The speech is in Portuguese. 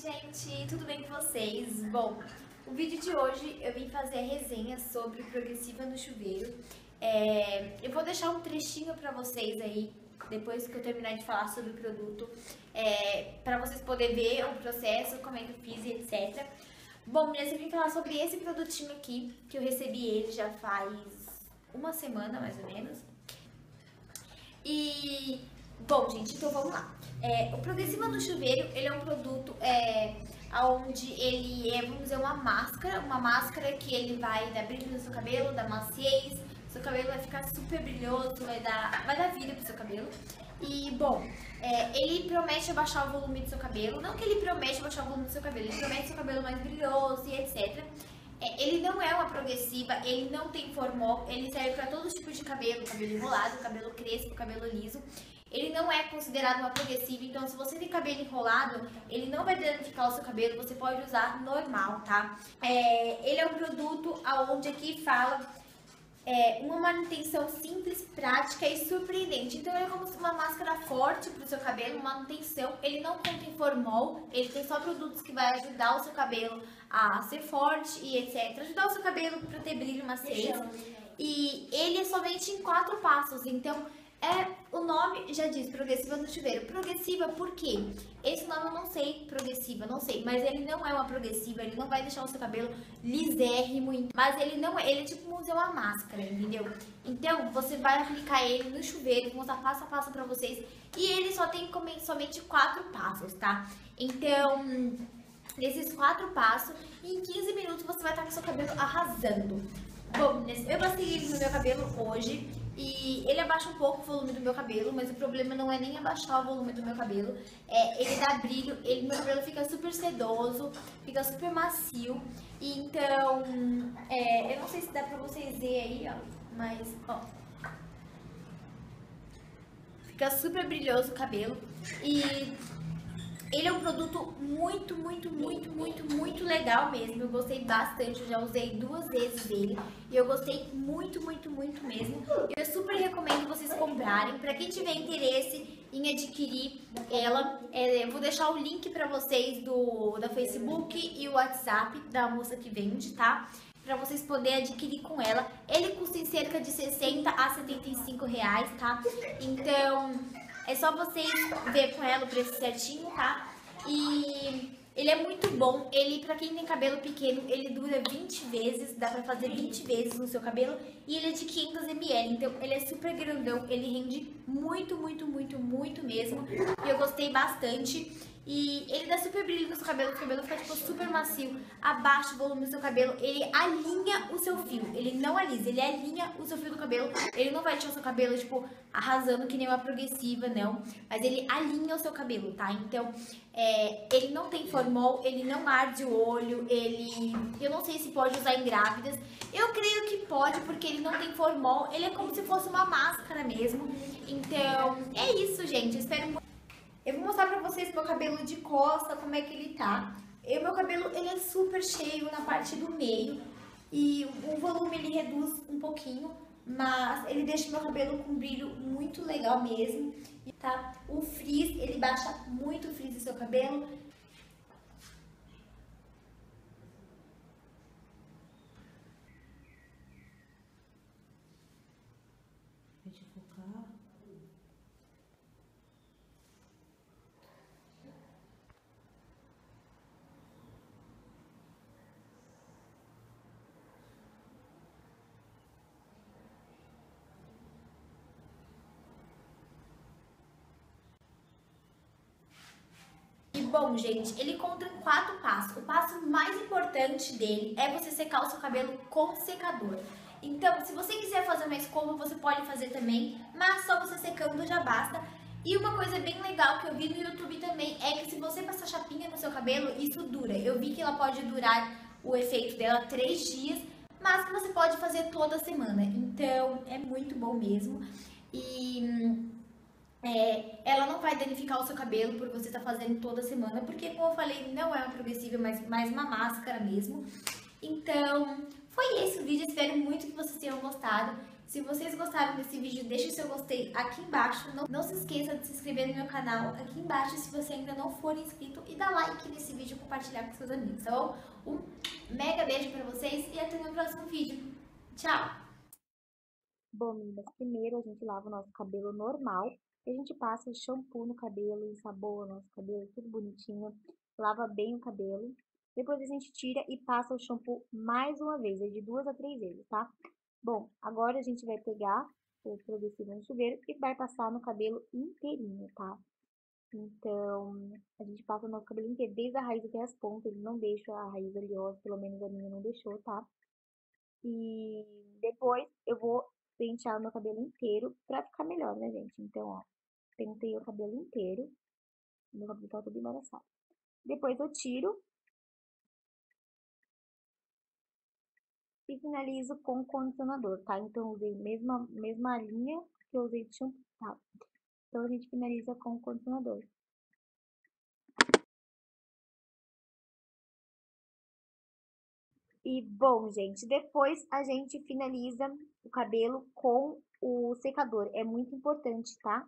gente, tudo bem com vocês? Bom, o vídeo de hoje eu vim fazer a resenha sobre progressiva no chuveiro. É, eu vou deixar um trechinho pra vocês aí, depois que eu terminar de falar sobre o produto, é, pra vocês poderem ver o processo, como é que eu fiz e etc. Bom, meninas, eu vim falar sobre esse produtinho aqui, que eu recebi ele já faz uma semana, mais ou menos. E, bom, gente, então vamos lá. É, o Progressiva no Chuveiro, ele é um produto é, onde ele é, vamos dizer, uma máscara, uma máscara que ele vai dar brilho no seu cabelo, dar maciez, seu cabelo vai ficar super brilhoso, vai dar, vai dar vida pro seu cabelo. E, bom, é, ele promete abaixar o volume do seu cabelo, não que ele promete abaixar o volume do seu cabelo, ele promete seu cabelo mais brilhoso e etc. É, ele não é uma progressiva, ele não tem formol, ele serve para todos os tipos de cabelo, cabelo enrolado, cabelo crespo, cabelo liso. Ele não é considerado uma progressiva, então se você tem cabelo enrolado, ele não vai danificar o seu cabelo, você pode usar normal, tá? É, ele é um produto aonde aqui fala é, uma manutenção simples, prática e surpreendente. Então ele é como uma máscara forte para o seu cabelo, manutenção. Ele não contém formol, ele tem só produtos que vai ajudar o seu cabelo a ser forte e etc. Ajudar o seu cabelo para ter brilho macio. E ele é somente em quatro passos, então é, o nome já diz progressiva no chuveiro. Progressiva por quê? Esse nome eu não sei, progressiva, não sei. Mas ele não é uma progressiva, ele não vai deixar o seu cabelo lisérrimo. Mas ele não é, ele é tipo como uma máscara, entendeu? Então, você vai aplicar ele no chuveiro, vou mostrar passo a passo pra vocês. E ele só tem somente quatro passos, tá? Então, nesses quatro passos, em 15 minutos você vai estar com seu cabelo arrasando. Bom, eu passei ele no meu cabelo hoje e ele abaixa um pouco o volume do meu cabelo, mas o problema não é nem abaixar o volume do meu cabelo, é ele dá brilho, ele, meu cabelo fica super sedoso, fica super macio. Então, é, eu não sei se dá pra vocês verem aí, ó, mas, ó. Fica super brilhoso o cabelo. E ele é um produto muito, muito, muito, muito, muito legal mesmo. Eu gostei bastante, eu já usei duas vezes ele. E eu gostei muito, muito, muito mesmo. Eu super recomendo vocês comprarem. Pra quem tiver interesse em adquirir ela, é, eu vou deixar o link pra vocês do da Facebook e o WhatsApp da moça que vende, tá? Pra vocês poderem adquirir com ela. Ele custa em cerca de 60 a 75 reais, tá? Então... É só vocês ver com ela o preço certinho, tá? E ele é muito bom. Ele, pra quem tem cabelo pequeno, ele dura 20 vezes. Dá pra fazer 20 vezes no seu cabelo. E ele é de 500ml. Então, ele é super grandão. Ele rende muito, muito, muito, muito mesmo. E eu gostei bastante. E ele dá super brilho no seu cabelo, o cabelo fica tipo super macio, abaixa o volume do seu cabelo, ele alinha o seu fio, ele não alisa, ele alinha o seu fio do cabelo, ele não vai deixar o seu cabelo tipo arrasando que nem uma progressiva, não, mas ele alinha o seu cabelo, tá? Então, é, ele não tem formol, ele não arde o olho, ele, eu não sei se pode usar em grávidas, eu creio que pode porque ele não tem formol, ele é como se fosse uma máscara mesmo, então é isso, gente, espero muito eu vou mostrar pra vocês meu cabelo de costa, como é que ele tá. O meu cabelo, ele é super cheio na parte do meio. E o volume, ele reduz um pouquinho. Mas ele deixa meu cabelo com brilho muito legal mesmo. Tá? O frizz, ele baixa muito o frizz do seu cabelo. Bom, gente, ele conta em quatro passos. O passo mais importante dele é você secar o seu cabelo com secador. Então, se você quiser fazer uma escova, você pode fazer também, mas só você secando já basta. E uma coisa bem legal que eu vi no YouTube também é que se você passar chapinha no seu cabelo, isso dura. Eu vi que ela pode durar o efeito dela três dias, mas que você pode fazer toda semana. Então, é muito bom mesmo. E hum, é, ela não vai danificar o seu cabelo por você estar tá fazendo toda semana, porque como eu falei, não é uma progressiva, mas mais uma máscara mesmo. Então, foi esse o vídeo, espero muito que vocês tenham gostado. Se vocês gostaram desse vídeo, deixe o seu gostei aqui embaixo. Não, não se esqueça de se inscrever no meu canal aqui embaixo se você ainda não for inscrito. E dar like nesse vídeo e compartilhar com seus amigos, tá bom? Um mega beijo pra vocês e até no próximo vídeo. Tchau! Bom, meninas, primeiro a gente lava o nosso cabelo normal. A gente passa shampoo no cabelo, ensaboa nosso cabelo, tudo bonitinho. Lava bem o cabelo. Depois a gente tira e passa o shampoo mais uma vez, é de duas a três vezes, tá? Bom, agora a gente vai pegar o progressivo no chuveiro e vai passar no cabelo inteirinho, tá? Então, a gente passa no nosso cabelo inteiro, desde a raiz até as pontas, ele não deixa a raiz oleosa, pelo menos a minha não deixou, tá? E depois eu vou pentear o meu cabelo inteiro pra ficar melhor, né, gente? Então, ó, pentei o cabelo inteiro, meu cabelo tá todo embaraçado. Depois eu tiro e finalizo com condicionador, tá? Então, usei mesma, mesma linha que eu usei de shampoo, tá? Então, a gente finaliza com condicionador. E, bom, gente, depois a gente finaliza o cabelo com o secador. É muito importante, tá?